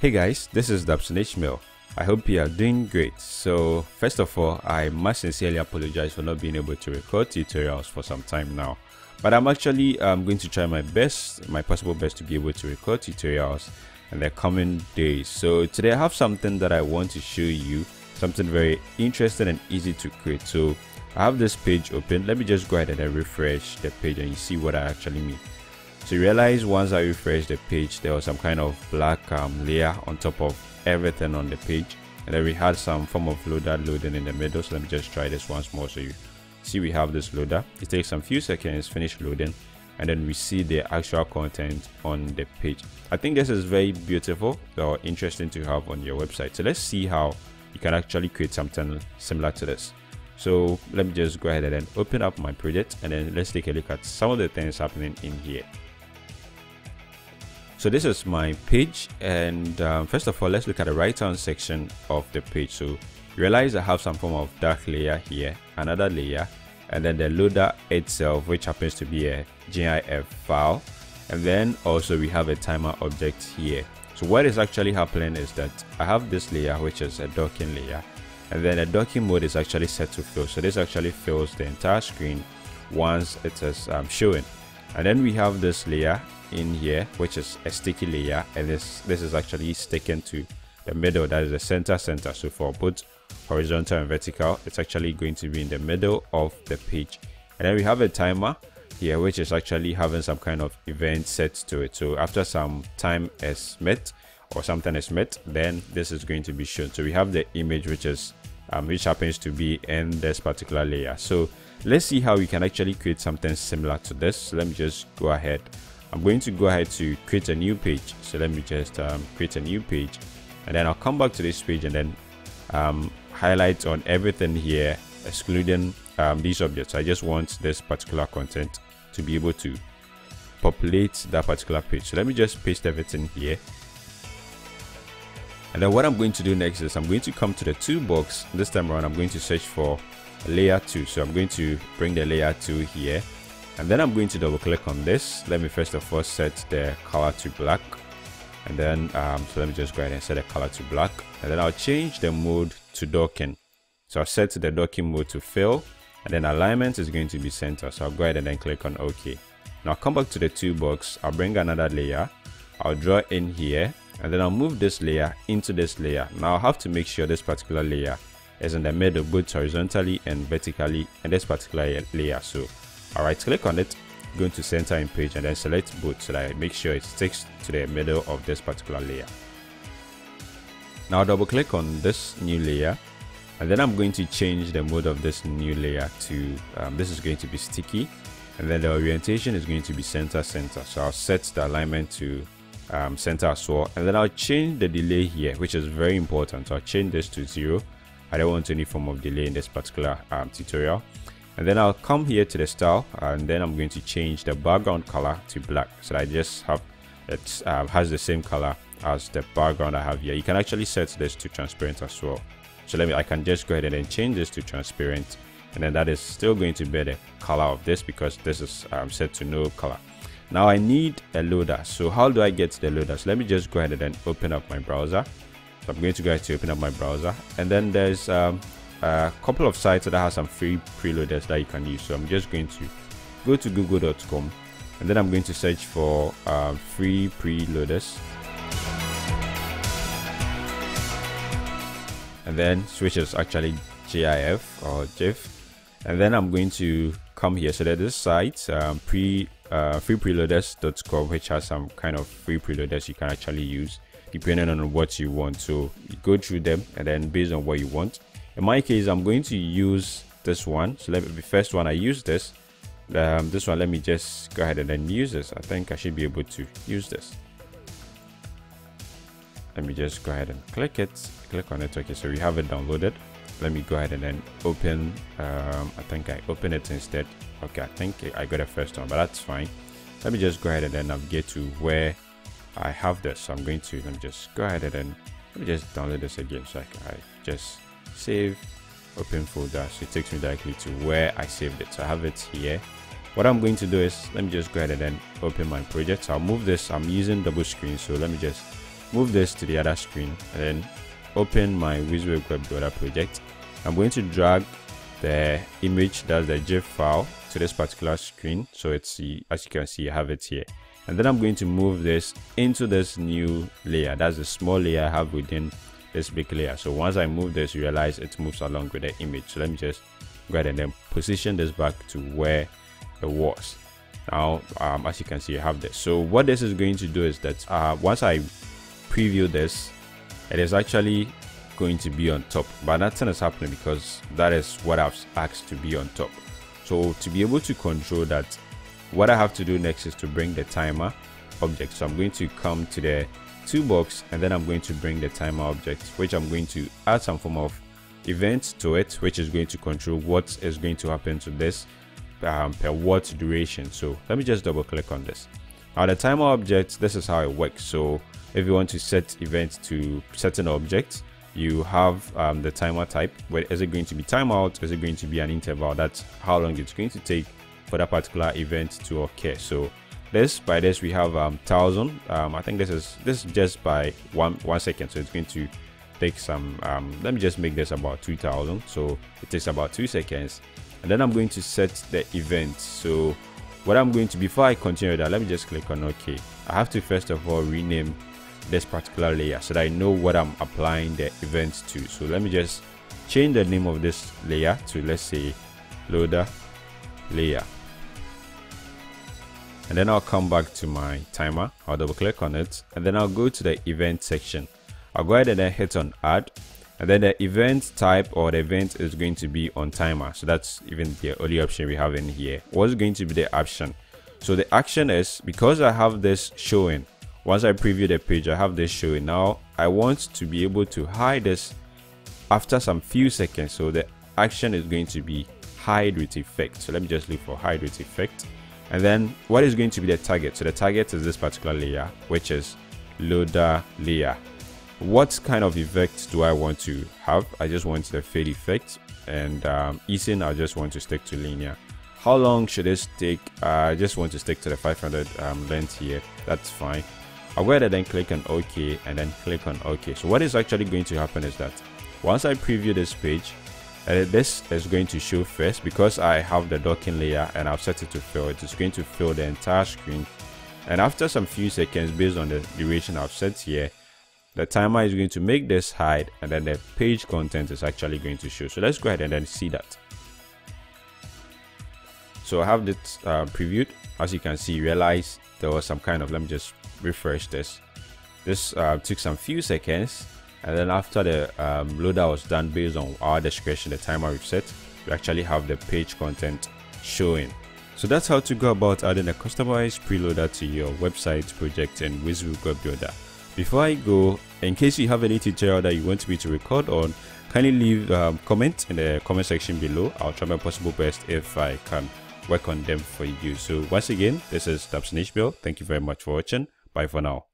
Hey guys, this is Dapson Ishmeal. I hope you are doing great. So, first of all, I must sincerely apologize for not being able to record tutorials for some time now. But I'm actually um, going to try my best, my possible best to be able to record tutorials in the coming days. So today I have something that I want to show you, something very interesting and easy to create. So I have this page open. Let me just go ahead and refresh the page and you see what I actually mean. So you realize once I refresh the page, there was some kind of black um, layer on top of everything on the page. And then we had some form of loader loading in the middle. So let me just try this once more so you see we have this loader. It takes some few seconds finish loading and then we see the actual content on the page. I think this is very beautiful or interesting to have on your website. So let's see how you can actually create something similar to this. So let me just go ahead and then open up my project and then let's take a look at some of the things happening in here so this is my page and um, first of all let's look at the right hand section of the page so realize I have some form of dark layer here, another layer, and then the loader itself, which happens to be a GIF file. And then also we have a timer object here. So what is actually happening is that I have this layer, which is a docking layer, and then the docking mode is actually set to fill. So this actually fills the entire screen once it is um, showing. And then we have this layer in here, which is a sticky layer, and this this is actually sticking to the middle, that is the center center. So for both horizontal and vertical it's actually going to be in the middle of the page. And then we have a timer here which is actually having some kind of event set to it. So after some time is met or something is met then this is going to be shown. So we have the image which is um, which happens to be in this particular layer. So let's see how we can actually create something similar to this. Let me just go ahead i'm going to go ahead to create a new page. So let me just um, create a new page. And then i'll come back to this page and then um, highlight on everything here excluding um, these objects. I just want this particular content to be able to populate that particular page. So let me just paste everything here. And then what i'm going to do next is i'm going to come to the toolbox. This time around i'm going to search for layer 2 so i'm going to bring the layer 2 here and then i'm going to double click on this. Let me first of all set the color to black. And then um, so let me just go ahead and set the color to black. And then I'll change the mode to docking. So I'll set the docking mode to fill. And then alignment is going to be center. So I'll go ahead and then click on OK. Now I'll come back to the toolbox. I'll bring another layer. I'll draw in here. And then I'll move this layer into this layer. Now I'll have to make sure this particular layer is in the middle both horizontally and vertically in this particular layer. So all right click on it going to center in page and then select both. So that I make sure it sticks to the middle of this particular layer. Now double click on this new layer and then I'm going to change the mode of this new layer to um, this is going to be sticky and then the orientation is going to be center center. So I'll set the alignment to um, center as well and then I'll change the delay here which is very important. So I'll change this to zero. I don't want any form of delay in this particular um, tutorial and then I'll come here to the style and then I'm going to change the background color to black so I just have it uh, has the same color as the background I have here. You can actually set this to transparent as well. So let me I can just go ahead and then change this to transparent and then that is still going to be the color of this because this is um, set to no color. Now I need a loader. So how do I get the loader so let me just go ahead and then open up my browser. So I'm going to go ahead to open up my browser and then there's um, a couple of sites that have some free preloaders that you can use. So i'm just going to go to google.com and then i'm going to search for uh, free preloaders. And then switch is actually gif or gif and then i'm going to come here. So there's this site um, pre uh, freepreloaders.com which has some kind of free preloaders you can actually use depending on what you want. So you go through them and then based on what you want in my case i'm going to use this one. So let me the first one i use this. Um, this one let me just go ahead and then use this. I think i should be able to use this. Let me just go ahead and click it. Click on it. Okay so we have it downloaded. Let me go ahead and then open um, i think i open it instead. Okay i think i got a first one but that's fine. Let me just go ahead and then navigate to where i have this. So i'm going to let me just go ahead and then let me just download this again so i, I just save open folder. So it takes me directly to where I saved it. So I have it here. What I'm going to do is let me just go ahead and then open my project. So I'll move this. I'm using double screen. So let me just move this to the other screen and then open my WYSIWYG web builder project. I'm going to drag the image that's the gif file to this particular screen. So it's as you can see i have it here. And then i'm going to move this into this new layer. That's the small layer i have within this big layer so once i move this you realize it moves along with the image. So let me just go ahead and then position this back to where it was. Now um, as you can see I have this. So what this is going to do is that uh, once I preview this it is actually going to be on top. But nothing is happening because that is what I've asked to be on top. So to be able to control that what I have to do next is to bring the timer object. So I'm going to come to the toolbox and then I'm going to bring the timer object which I'm going to add some form of event to it which is going to control what is going to happen to this um, per what duration. So let me just double click on this. Now the timer object this is how it works. So if you want to set event to certain objects you have um, the timer type. Where is it going to be timeout is it going to be an interval? That's how long it's going to take for that particular event to occur. So this by this we have um thousand. Um i think this is this is just by one one second so it's going to take some um let me just make this about 2000 so it takes about two seconds. And then I'm going to set the event. So what I'm going to before I continue that let me just click on OK I have to first of all rename this particular layer so that I know what I'm applying the event to. So let me just change the name of this layer to let's say loader layer and then I'll come back to my timer. I'll double click on it. And then I'll go to the event section. I'll go ahead and then hit on add. And then the event type or the event is going to be on timer. So that's even the only option we have in here. What's going to be the action? So the action is because i have this showing once i preview the page i have this showing. Now i want to be able to hide this after some few seconds. So the action is going to be hide with effect. So let me just look for hide with effect and then what is going to be the target so the target is this particular layer which is loader layer what kind of effect do I want to have? I just want the fade effect and um, easing I just want to stick to linear. How long should this take? Uh, I just want to stick to the 500 um, length here. That's fine. I'll go ahead and then click on OK and then click on OK. So what is actually going to happen is that once I preview this page, uh, this is going to show first because I have the docking layer and I've set it to fill. It is going to fill the entire screen. And after some few seconds based on the duration I've set here, the timer is going to make this hide and then the page content is actually going to show. So let's go ahead and then see that. So i have this uh, previewed. As you can see realize there was some kind of let me just refresh this. This uh, took some few seconds and then after the um, loader was done based on our discretion the timer we've set we actually have the page content showing so that's how to go about adding a customized preloader to your website project in WYSIWYG Web Builder. Before I go, in case you have any tutorial that you want me to record on, kindly leave um, comment in the comment section below. I'll try my possible best if I can work on them for you. So once again, this is Dapson Ishmeal. Thank you very much for watching. Bye for now.